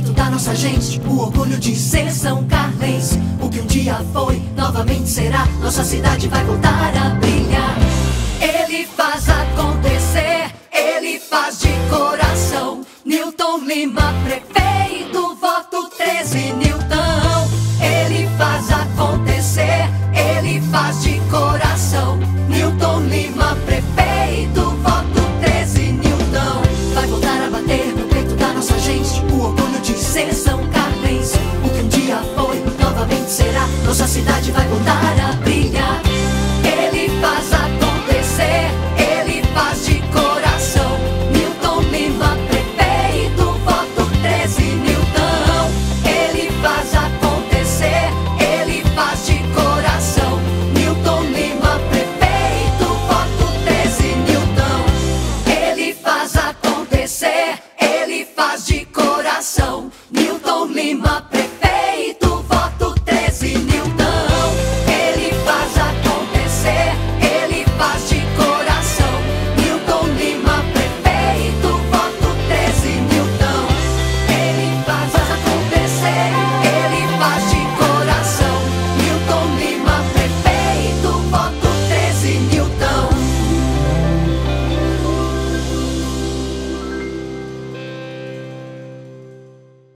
da nossa gente. O orgulho de ser São Carlense. O que um dia foi, novamente será. Nossa cidade vai voltar a brilhar. Ele faz acontecer, ele faz de coração. Newton Lima prefere. seleção Carnês. O que um dia foi, novamente será. Nossa cidade vai voltar a brilhar. Ele faz acontecer, ele faz de coração. Milton Lima, prefeito, voto 13, Milton. Ele faz acontecer, ele faz de coração. Milton Lima, prefeito, voto 13, Ele faz acontecer, ele faz de me my